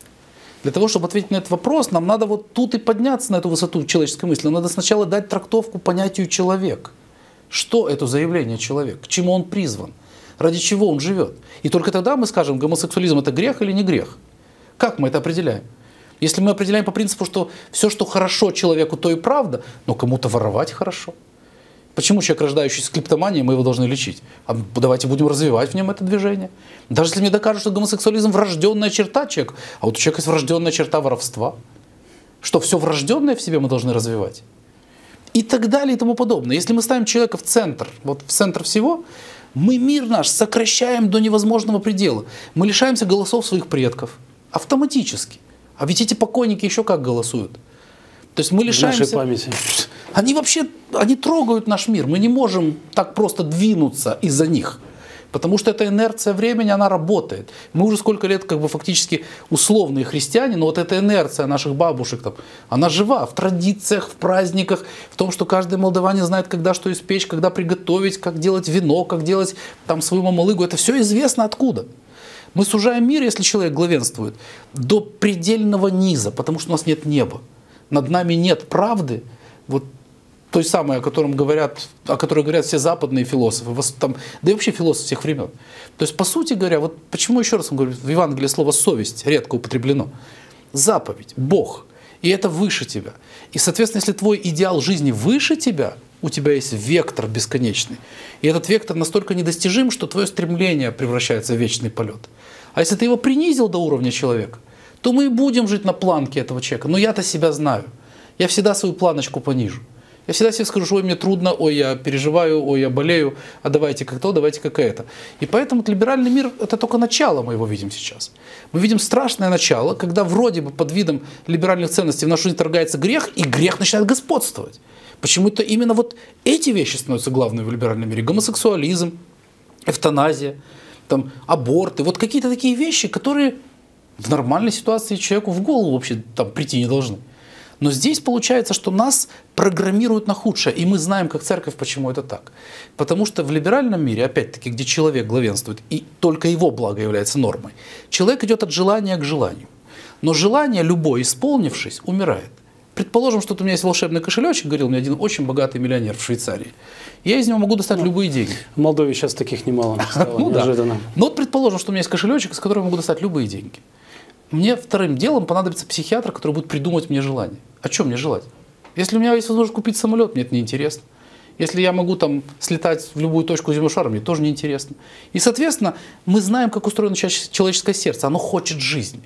Для того, чтобы ответить на этот вопрос, нам надо вот тут и подняться на эту высоту человеческой мысли. Надо сначала дать трактовку понятию человек. Что это заявление человек? К чему он призван? Ради чего он живет? И только тогда мы скажем, гомосексуализм это грех или не грех. Как мы это определяем? Если мы определяем по принципу, что все, что хорошо человеку, то и правда, но кому-то воровать хорошо. Почему человек, рождающийся с клептоманией, мы его должны лечить? А давайте будем развивать в нем это движение. Даже если мне докажут, что гомосексуализм врожденная черта человека, а вот у человека есть врожденная черта воровства. Что все врожденное в себе мы должны развивать. И так далее и тому подобное. Если мы ставим человека в центр, вот в центр всего, мы мир наш сокращаем до невозможного предела. Мы лишаемся голосов своих предков. Автоматически. А ведь эти покойники еще как голосуют. То есть мы лишаемся... нашей памяти. Они вообще, они трогают наш мир. Мы не можем так просто двинуться из-за них. Потому что эта инерция времени, она работает. Мы уже сколько лет как бы фактически условные христиане, но вот эта инерция наших бабушек, там, она жива в традициях, в праздниках, в том, что каждый молдаванин знает, когда что испечь, когда приготовить, как делать вино, как делать там свою мамалыгу. Это все известно откуда. Мы сужаем мир, если человек главенствует, до предельного низа, потому что у нас нет неба. Над нами нет правды, вот той самой, о, котором говорят, о которой говорят все западные философы, там, да и вообще философы всех времен. То есть, по сути говоря, вот почему еще раз говорю, в Евангелии слово «совесть» редко употреблено. Заповедь, Бог, и это выше тебя. И, соответственно, если твой идеал жизни выше тебя, у тебя есть вектор бесконечный. И этот вектор настолько недостижим, что твое стремление превращается в вечный полет. А если ты его принизил до уровня человека, то мы и будем жить на планке этого человека. Но я-то себя знаю. Я всегда свою планочку понижу. Я всегда себе скажу, ой, мне трудно, ой, я переживаю, ой, я болею, а давайте как то, давайте как это. И поэтому либеральный мир – это только начало мы его видим сейчас. Мы видим страшное начало, когда вроде бы под видом либеральных ценностей в нашу жизнь торгается грех, и грех начинает господствовать. Почему-то именно вот эти вещи становятся главными в либеральном мире. Гомосексуализм, эвтаназия – там, аборты, вот какие-то такие вещи, которые в нормальной ситуации человеку в голову вообще там прийти не должны. Но здесь получается, что нас программируют на худшее, и мы знаем, как церковь, почему это так. Потому что в либеральном мире, опять-таки, где человек главенствует, и только его благо является нормой, человек идет от желания к желанию. Но желание любое, исполнившись, умирает. Предположим, что у меня есть волшебный кошелечек, говорил мне один очень богатый миллионер в Швейцарии. Я из него могу достать ну, любые деньги. В Молдове сейчас таких немало стало, ну, неожиданно. Да. Но вот предположим, что у меня есть кошелечек, из которого я могу достать любые деньги. Мне вторым делом понадобится психиатр, который будет придумать мне желание. О чем мне желать? Если у меня есть возможность купить самолет, мне это неинтересно. Если я могу там слетать в любую точку земного шара, мне тоже неинтересно. И, соответственно, мы знаем, как устроено человеческое сердце. Оно хочет жизни.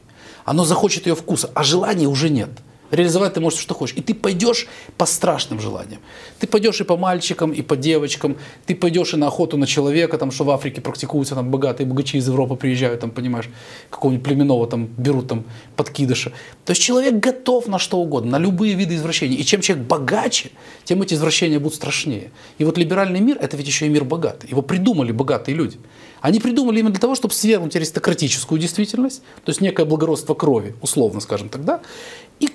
Оно захочет ее вкуса, а желания уже нет. Реализовать ты можешь что хочешь. И ты пойдешь по страшным желаниям. Ты пойдешь и по мальчикам, и по девочкам. Ты пойдешь и на охоту на человека, там, что в Африке практикуются, там богатые богачи из Европы приезжают, там, понимаешь, какого-нибудь племенного там берут там подкидыша. То есть человек готов на что угодно, на любые виды извращений. И чем человек богаче, тем эти извращения будут страшнее. И вот либеральный мир – это ведь еще и мир богатый. Его придумали богатые люди. Они придумали именно для того, чтобы свергнуть аристократическую действительность, то есть некое благородство крови, условно скажем тогда, и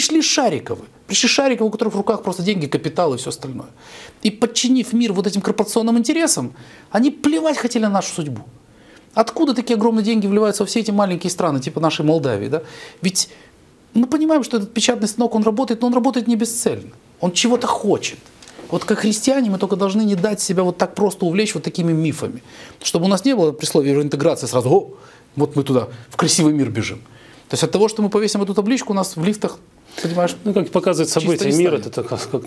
пришли Шариковы. Пришли Шариковы, у которых в руках просто деньги, капитал и все остальное. И подчинив мир вот этим корпорационным интересам, они плевать хотели на нашу судьбу. Откуда такие огромные деньги вливаются во все эти маленькие страны, типа нашей Молдавии? Да? Ведь мы понимаем, что этот печатный станок, он работает, но он работает не бесцельно. Он чего-то хочет. Вот как христиане мы только должны не дать себя вот так просто увлечь вот такими мифами. Чтобы у нас не было при слове интеграции сразу, о, вот мы туда, в красивый мир бежим. То есть от того, что мы повесим эту табличку, у нас в лифтах Понимаешь? Ну, как показывает события мира, это как, как,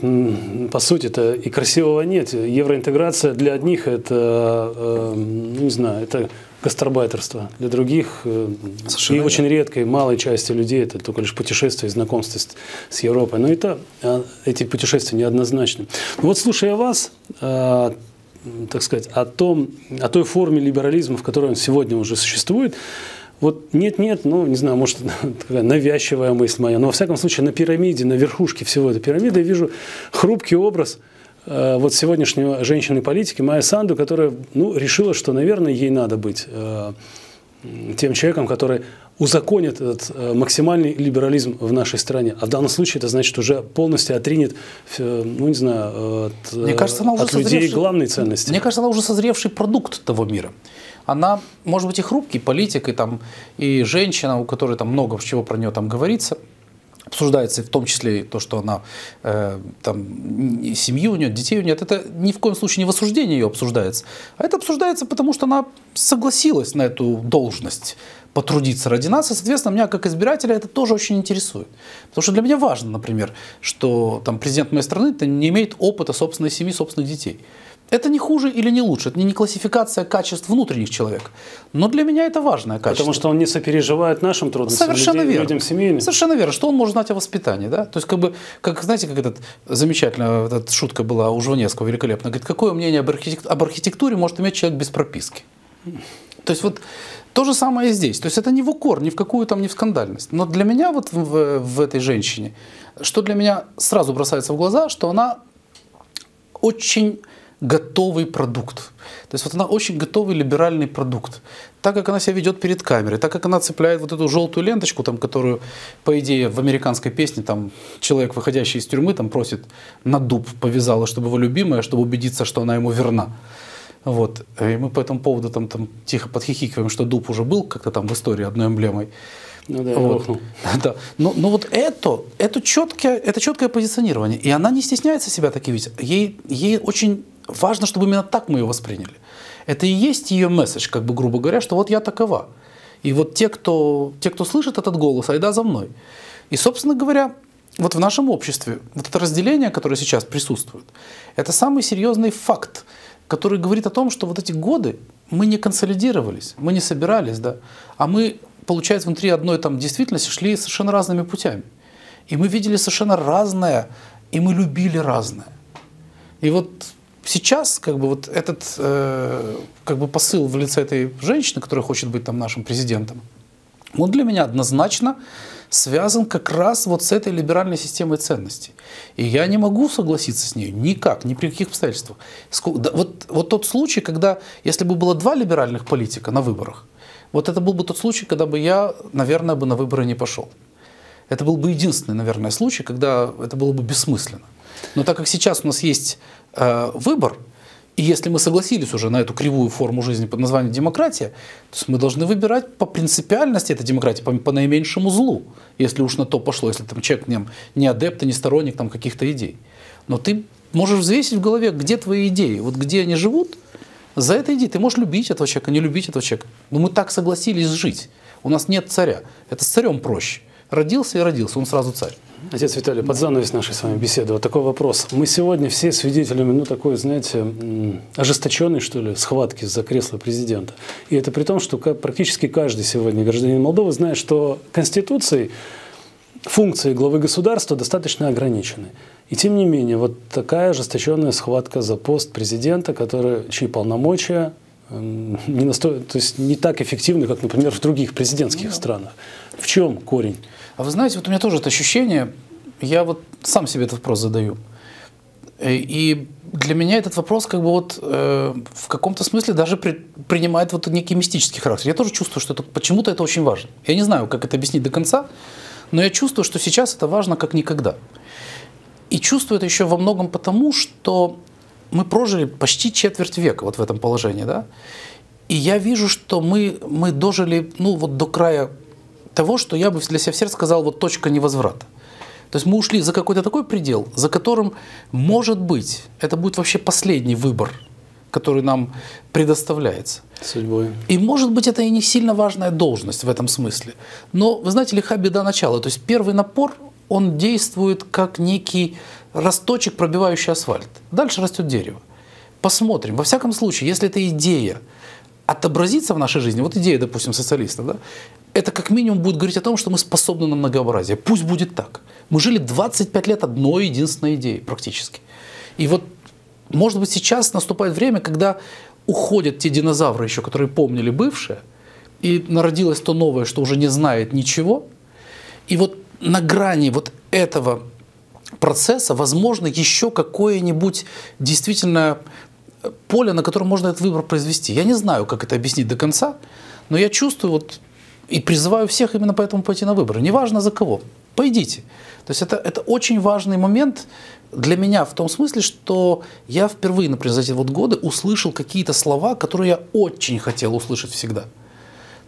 по сути, это и красивого нет. Евроинтеграция для одних это, э, не знаю, это гастарбайтерство. Для других э, Совершенно и верно. очень редкой, малой части людей это только лишь путешествие и знакомство с, с Европой. Но это, а, эти путешествия неоднозначны. Ну, вот слушая вас, э, так сказать, о, том, о той форме либерализма, в которой он сегодня уже существует, вот нет-нет, ну, не знаю, может, такая навязчивая мысль моя, но во всяком случае на пирамиде, на верхушке всего этой пирамиды я вижу хрупкий образ э, вот сегодняшнего женщины-политики Майя Санду, которая ну, решила, что, наверное, ей надо быть э, тем человеком, который узаконит этот э, максимальный либерализм в нашей стране. А в данном случае это значит уже полностью отринет, э, ну не знаю, от, Мне кажется, она уже от людей главные ценности. Мне кажется, она уже созревший продукт того мира. Она, может быть, и хрупкий политик, и, там, и женщина, у которой там много чего про нее там говорится – обсуждается в том числе и то, что она э, там семью у нее, детей у нее это ни в коем случае не в осуждении ее обсуждается, а это обсуждается потому, что она согласилась на эту должность потрудиться ради нас, и, соответственно, меня как избирателя это тоже очень интересует. Потому что для меня важно, например, что там президент моей страны не имеет опыта собственной семьи, собственных детей. Это не хуже или не лучше, это не классификация качеств внутренних человека. Но для меня это важное качество. Потому что он не сопереживает нашим трудностям, Совершенно людей, верно. людям семейным. Совершенно верно. Что он может знать о воспитании? Да? То есть, как бы, как, знаете, как этот замечательная эта шутка была у Жванецкого великолепно. Говорит, какое мнение об, архитектуре, об архитектуре может иметь человек без прописки? То есть вот то же самое и здесь. То есть это не в укор, ни в какую там, не в скандальность. Но для меня вот в, в этой женщине, что для меня сразу бросается в глаза, что она очень готовый продукт. То есть вот она очень готовый либеральный продукт. Так как она себя ведет перед камерой, так как она цепляет вот эту желтую ленточку, там, которую, по идее, в американской песне там, человек, выходящий из тюрьмы, там, просит на дуб повязала, чтобы его любимая, чтобы убедиться, что она ему верна. Вот. И мы по этому поводу там, там тихо подхихикиваем, что дуб уже был как-то там в истории одной эмблемой. Ну да, вот. да. Но, но вот это, это, четкое, это четкое позиционирование. И она не стесняется себя таким видеть. Ей, ей очень важно, чтобы именно так мы ее восприняли. Это и есть ее месседж, как бы грубо говоря, что вот я такова. И вот те, кто, те, кто слышит этот голос, айда за мной. И, собственно говоря, вот в нашем обществе вот это разделение, которое сейчас присутствует, это самый серьезный факт, который говорит о том, что вот эти годы мы не консолидировались, мы не собирались, да, а мы, получается, внутри одной там действительности шли совершенно разными путями. И мы видели совершенно разное, и мы любили разное. И вот сейчас как бы вот этот э, как бы посыл в лице этой женщины, которая хочет быть там нашим президентом, он для меня однозначно связан как раз вот с этой либеральной системой ценностей. И я не могу согласиться с ней никак, ни при каких обстоятельствах. Вот, вот тот случай, когда, если бы было два либеральных политика на выборах, вот это был бы тот случай, когда бы я, наверное, бы на выборы не пошел. Это был бы единственный, наверное, случай, когда это было бы бессмысленно. Но так как сейчас у нас есть э, выбор, и если мы согласились уже на эту кривую форму жизни под названием демократия, то мы должны выбирать по принципиальности этой демократии, по, по наименьшему злу, если уж на то пошло, если там человек не, не адепт, не сторонник там, каких-то идей. Но ты можешь взвесить в голове, где твои идеи, вот где они живут, за это иди. Ты можешь любить этого человека, не любить этого человека. Но мы так согласились жить. У нас нет царя. Это с царем проще. Родился и родился, он сразу царь. Отец Виталий, под занавес нашей с вами беседы, вот такой вопрос. Мы сегодня все свидетелями, ну, такой, знаете, ожесточенной, что ли, схватки за кресло президента. И это при том, что практически каждый сегодня гражданин Молдовы знает, что Конституцией функции главы государства достаточно ограничены. И тем не менее, вот такая ожесточенная схватка за пост президента, который, чьи полномочия не, насто... то есть не так эффективны, как, например, в других президентских ну, странах. В чем корень? А вы знаете, вот у меня тоже это ощущение, я вот сам себе этот вопрос задаю. Э, и для меня этот вопрос как бы вот э, в каком-то смысле даже при, принимает вот некий мистический характер. Я тоже чувствую, что это, почему-то это очень важно. Я не знаю, как это объяснить до конца, но я чувствую, что сейчас это важно как никогда. И чувствую это еще во многом потому, что мы прожили почти четверть века вот в этом положении, да, и я вижу, что мы, мы дожили, ну, вот до края того, что я бы для себя в сердце сказал, вот точка невозврата. То есть мы ушли за какой-то такой предел, за которым, может быть, это будет вообще последний выбор, который нам предоставляется. Судьбой. И, может быть, это и не сильно важная должность в этом смысле. Но, вы знаете, лиха беда начала. То есть первый напор, он действует как некий росточек, пробивающий асфальт. Дальше растет дерево. Посмотрим. Во всяком случае, если эта идея отобразится в нашей жизни, вот идея, допустим, социалистов, да, это как минимум будет говорить о том, что мы способны на многообразие. Пусть будет так. Мы жили 25 лет одной единственной идеей практически. И вот, может быть, сейчас наступает время, когда уходят те динозавры еще, которые помнили бывшее, и народилось то новое, что уже не знает ничего. И вот на грани вот этого процесса возможно еще какое-нибудь действительно поле, на котором можно этот выбор произвести. Я не знаю, как это объяснить до конца, но я чувствую вот и призываю всех именно поэтому пойти на выборы. Неважно за кого. Пойдите. То есть это, это очень важный момент для меня в том смысле, что я впервые, например, за эти вот годы услышал какие-то слова, которые я очень хотел услышать всегда.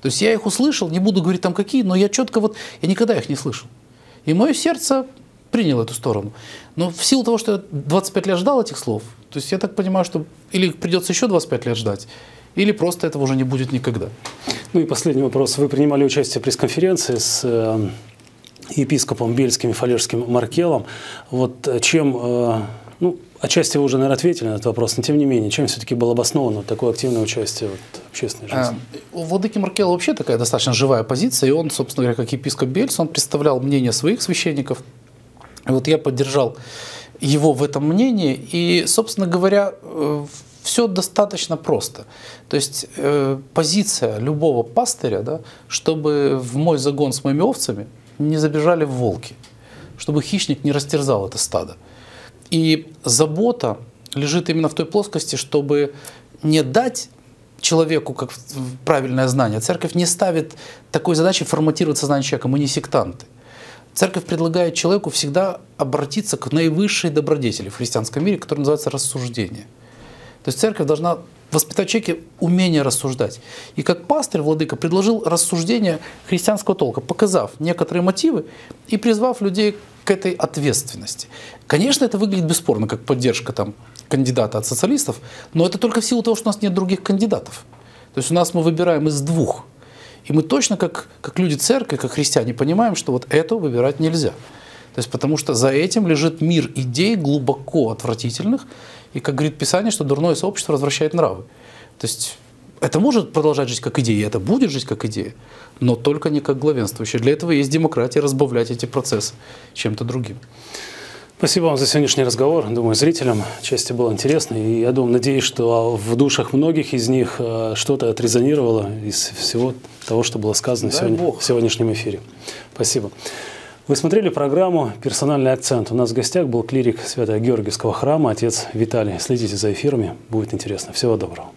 То есть я их услышал, не буду говорить там какие, но я четко вот, я никогда их не слышал. И мое сердце принял эту сторону. Но в силу того, что я 25 лет ждал этих слов, то есть я так понимаю, что или придется еще 25 лет ждать, или просто этого уже не будет никогда. Ну и последний вопрос. Вы принимали участие в пресс-конференции с э, епископом Бельским и Фалерским Маркелом. Вот э, чем, э, ну, отчасти вы уже, наверное, ответили на этот вопрос, но тем не менее, чем все-таки было обосновано такое активное участие вот, общественной жизни? У Владыки Маркела вообще такая достаточно живая позиция, и он, собственно говоря, как епископ Бельс, он представлял мнение своих священников. Вот я поддержал его в этом мнении, и, собственно говоря, все достаточно просто. То есть э, позиция любого пастыря, да, чтобы в мой загон с моими овцами не забежали волки, чтобы хищник не растерзал это стадо. И забота лежит именно в той плоскости, чтобы не дать человеку как правильное знание. Церковь не ставит такой задачи форматировать сознание человека. Мы не сектанты. Церковь предлагает человеку всегда обратиться к наивысшей добродетели в христианском мире, которая называется рассуждение – то есть церковь должна воспитать человеке умение рассуждать. И как пастырь, владыка, предложил рассуждение христианского толка, показав некоторые мотивы и призвав людей к этой ответственности. Конечно, это выглядит бесспорно, как поддержка там, кандидата от социалистов, но это только в силу того, что у нас нет других кандидатов. То есть у нас мы выбираем из двух. И мы точно, как, как люди церкви, как христиане, понимаем, что вот это выбирать нельзя. То есть потому что за этим лежит мир идей глубоко отвратительных, и, как говорит Писание, что дурное сообщество развращает нравы. То есть это может продолжать жить как идея, это будет жить как идея, но только не как главенствующая. Для этого есть демократия, разбавлять эти процессы чем-то другим. Спасибо вам за сегодняшний разговор. Думаю, зрителям части было интересно. И я думаю, надеюсь, что в душах многих из них э, что-то отрезонировало из всего того, что было сказано сегодня, в сегодняшнем эфире. Спасибо. Вы смотрели программу «Персональный акцент». У нас в гостях был клирик Свято-Георгиевского храма, отец Виталий. Следите за эфирами, будет интересно. Всего доброго.